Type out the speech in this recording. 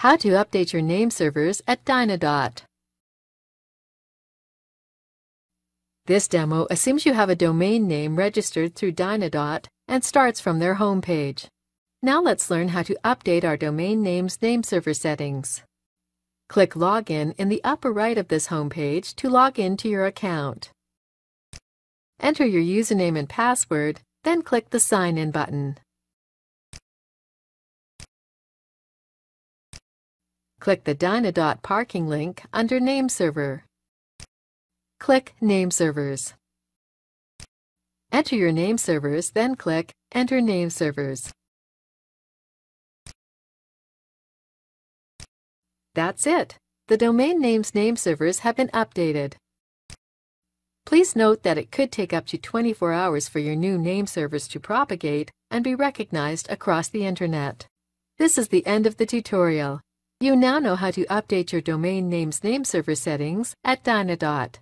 How to update your name servers at Dynadot. This demo assumes you have a domain name registered through Dynadot and starts from their homepage. Now let's learn how to update our domain name's name server settings. Click Login in the upper right of this homepage to log in to your account. Enter your username and password, then click the Sign In button. Click the Dynadot parking link under Name Server. Click Name Servers. Enter your name servers, then click Enter Name Servers. That's it. The domain name's name servers have been updated. Please note that it could take up to 24 hours for your new name servers to propagate and be recognized across the Internet. This is the end of the tutorial. You now know how to update your domain name's name server settings at Dynadot.